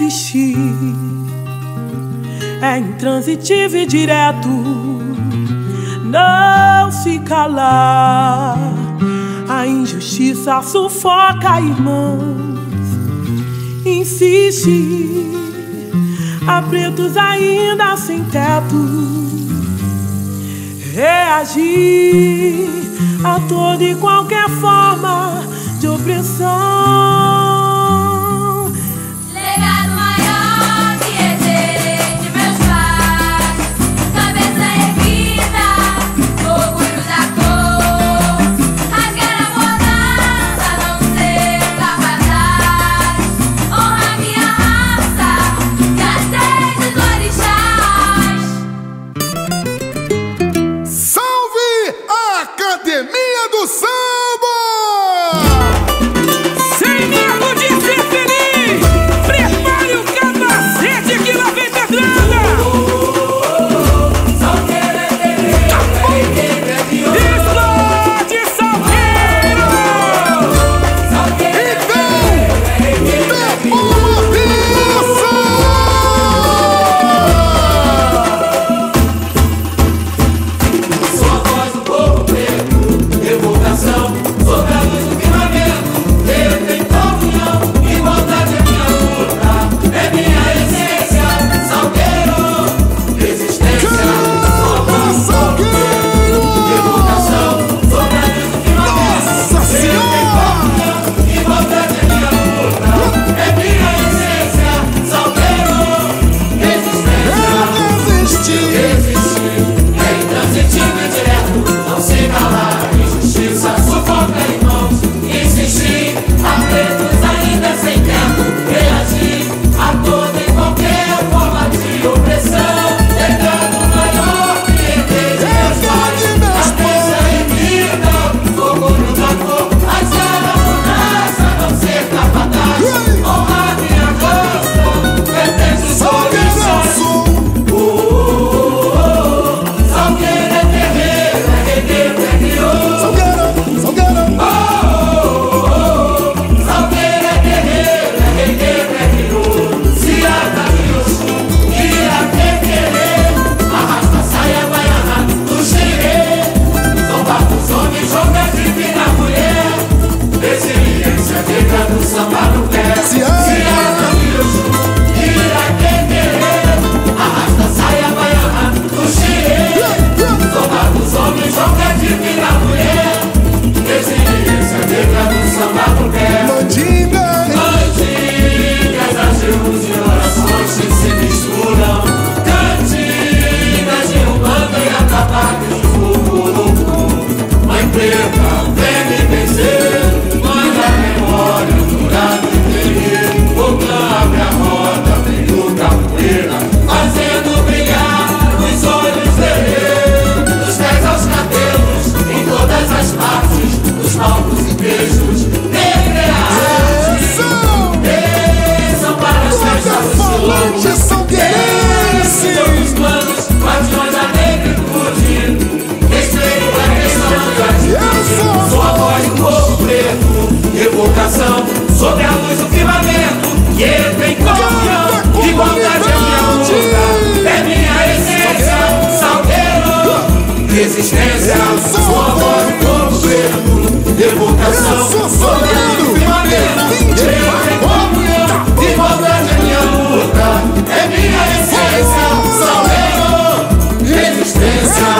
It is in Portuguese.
resistir. É intransitivo e direto. Não se calar. A injustiça sufoca, irmãos. Insiste. Há pretos ainda sem teto. Reagir a toda e qualquer forma de opressão. existência, sou amor governo, sou soberano, primavera, direito, comunhão, igualdade é minha luta, é minha essência, salveiro, resistência.